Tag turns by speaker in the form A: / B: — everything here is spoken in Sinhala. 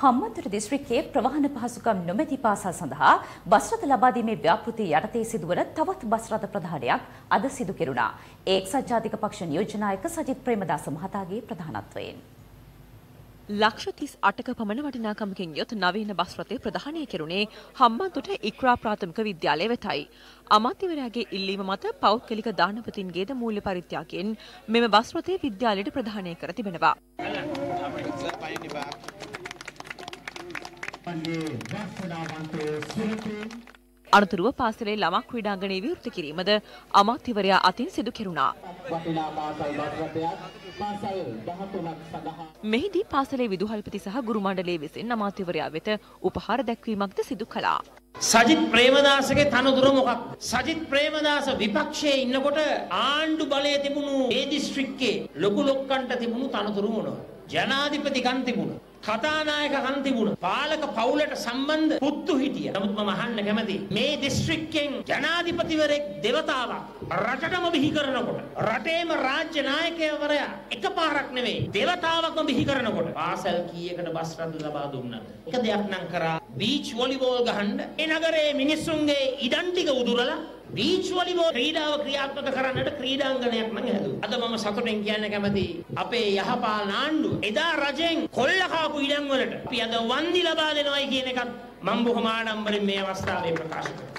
A: හම්බන්තොට දිස්ත්‍රික්කයේ ප්‍රවාහන පහසුකම් නොමැති පාසල් සඳහා බස් රථ ලබා දීමේ ව්‍යාපෘතිය යටතේ සිදුවන තවත් බස් රථ ප්‍රධානයක් අද සිදු කෙරුණා. එක්සත් ජාතික පක්ෂ නියෝජනායක සජිත් ප්‍රේමදාස මහතාගේ ප්‍රධානත්වයෙන්.
B: ලක්ෂ තිස් අටක පමණ වටිනාකමකින් යොත් නවීන බස් රථය ප්‍රධානය කෙරුණේ හම්බන්තොට ඉක්‍රා ප්‍රාථමික විද්‍යාලය වෙතයි. අමාත්‍යවරයාගේ ඉල්ලීම මත පෞද්ගලික දානපතින්ගේද මූල්‍ය පරිත්‍යාගයෙන් මෙම බස් රථය විද්‍යාලයට ප්‍රධානය කර තිබෙනවා. අනතුරුව පාසලේ ළමක් ක්‍රීඩාංගණයේ විවෘත කිරීමද අමාත්‍යවරයා අතින් සිදු කෙරුණා. මෙහිදී පාසලේ විදුහල්පති සහ ගුරු මණ්ඩලයේ විසින් අමාත්‍යවරයා වෙත උපහාර දැක්වීමක්ද සිදු කළා.
C: සජිත් ප්‍රේමදාසගේ තනතුර මොකක් සජිත් ප්‍රේමදාස විපක්ෂයේ ඉන්නකොට ආණ්ඩු බලය තිබුණු ඒ දිස්ත්‍රික්කේ ලොකු ලොක්කන්ට තිබුණු තනතුරු මොනවද? ජනාධිපති කන් තිබුණා කතානායක කන් තිබුණා. පාලක පවුලට සම්බන්ධ පුත්තු හිටිය. නමුත් මම අහන්න කැමති මේ දිස්ත්‍රික්කෙන් ජනාධිපතිවරයෙක් දෙවතාවක් රටටම බිහි කරනකොට රටේම රාජ්‍ය නායකයවරයා එකපාරක් නෙවෙයි දෙවතාවක්ම බිහි කරනකොට පාසල් කීයකට බස් රථ ලබා දුන්නාද? එක දෙයක් නම් කරා බීච් වොලිබෝල් ගහන්න ඒ නගරේ මිනිස්සුන්ගේ ඉඩම් ටික උදුරලා බීච් වොලිබෝල් ක්‍රීඩාව ක්‍රියාත්මක කරන්නට ක්‍රීඩාංගණයක් මම හැදුවා. අද මම සතුටෙන් කියන්න කැමති අපේ යහපාලන ආණ්ඩුව එදා රජෙන් කොල්ල කාපු ඉඩම් වලට අපි අද වන්දි ලබා දෙනවයි කියන එකත් මම බොහොම ආඩම්බරෙන් මේ අවස්ථාවේ ප්‍රකාශ කරනවා.